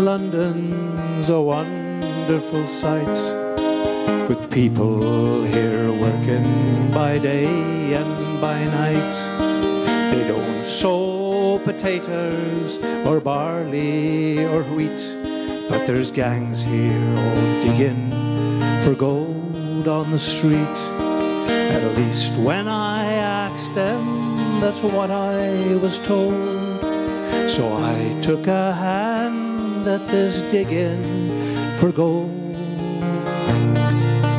London's a wonderful sight with people here working by day and by night. They don't sow potatoes or barley or wheat, but there's gangs here all digging for gold on the street. At least when I asked them, that's what I was told. So I took a hand at this digging for gold.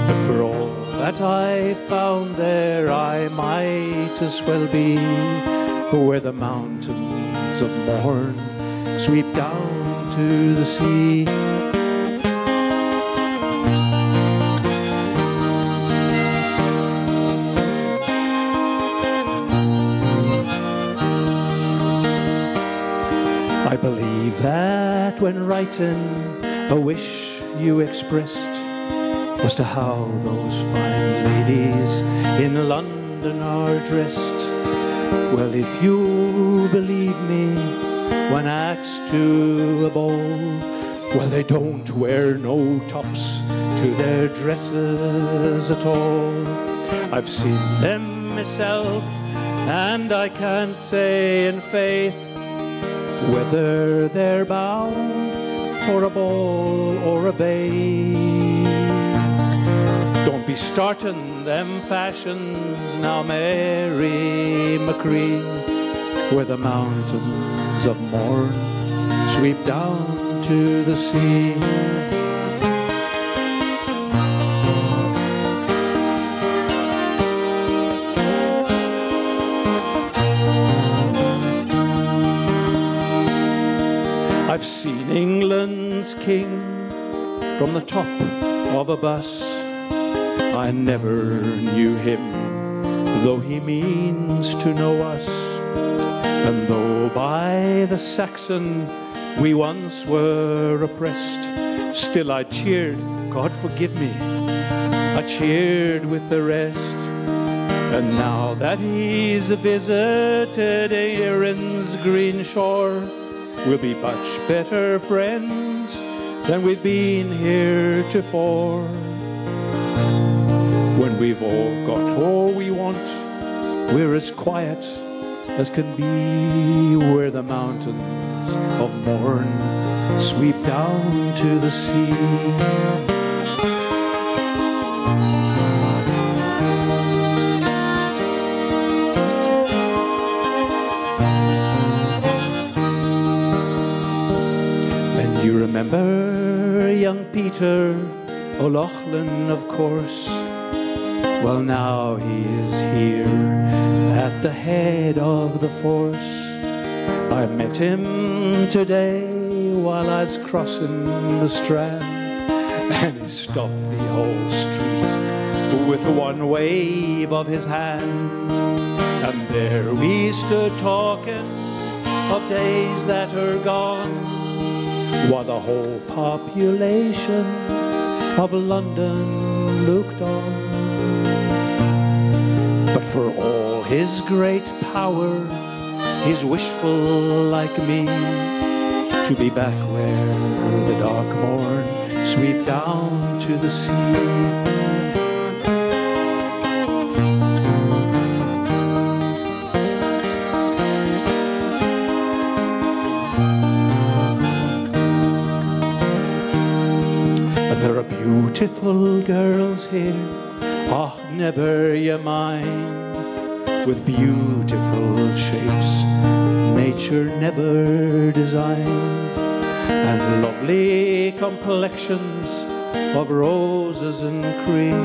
But for all that I found there, I might as well be where the mountains of Mourne sweep down to the sea. I believe that when writing a wish you expressed was to how those fine ladies in London are dressed. Well, if you believe me, when asked to a ball, well, they don't wear no tops to their dresses at all. I've seen them myself, and I can't say in faith whether they're bound for a ball or a bay. Don't be starting them fashions now, Mary McCree, where the mountains of Mourne sweep down to the sea. I've seen England's king from the top of a bus. I never knew him, though he means to know us. And though by the Saxon we once were oppressed, still I cheered, God forgive me, I cheered with the rest. And now that he's visited Erin's green shore, we'll be much better friends than we've been heretofore. When we've all got all we want, we're as quiet as can be where the mountains of Mourne sweep down to the sea. Remember young Peter O'Loughlin, of course. Well, now he is here at the head of the force. I met him today while I was crossing the strand, and he stopped the whole street with one wave of his hand. And there we stood talking of days that are gone, while the whole population of London looked on. But for all his great power, he's wishful like me to be back where the dark Mourne sweep down to the sea. And there are beautiful girls here, oh, never you mind, with beautiful shapes nature never designed, and lovely complexions of roses and cream.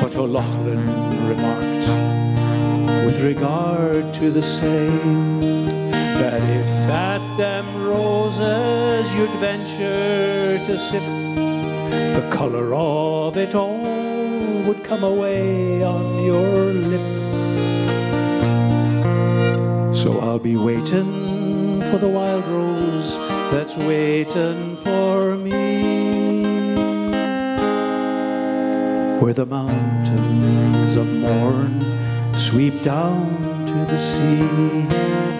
But O'Loughlin remarked, with regard to the same, that if at them roses you'd venture to sip, the color of it all would come away on your lip. So I'll be waiting for the wild rose that's waiting for me. Where the mountains of Mourne sweep down to the sea.